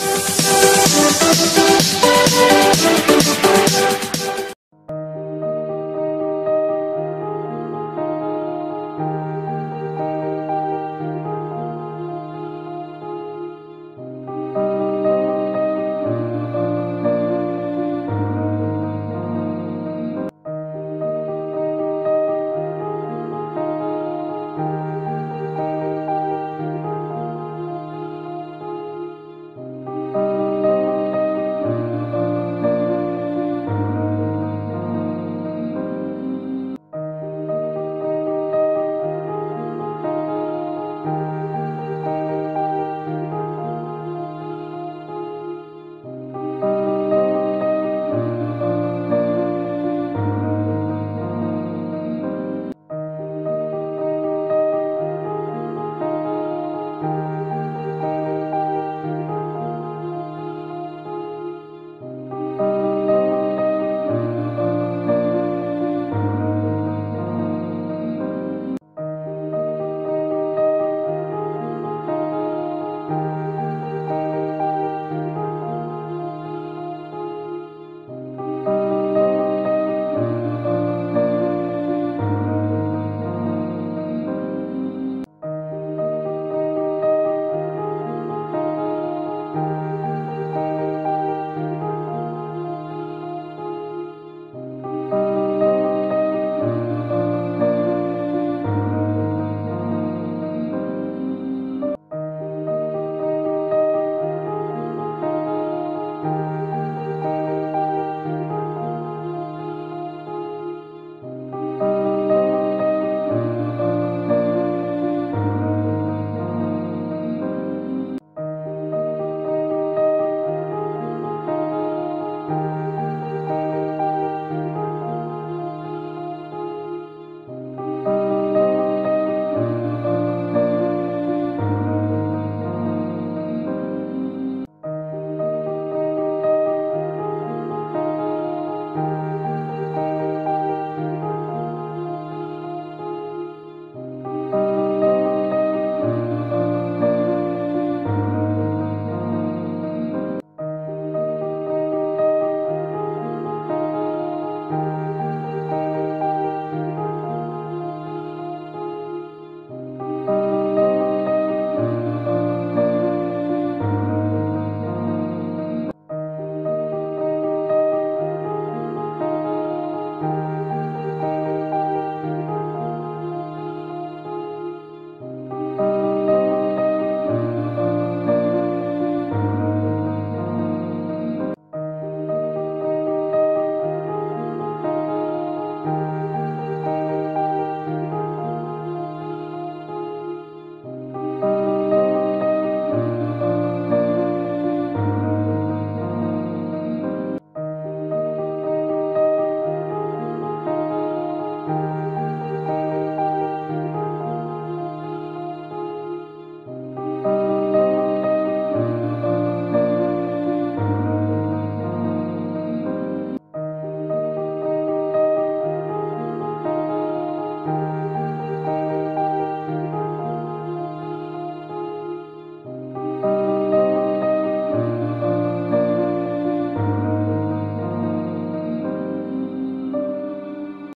Música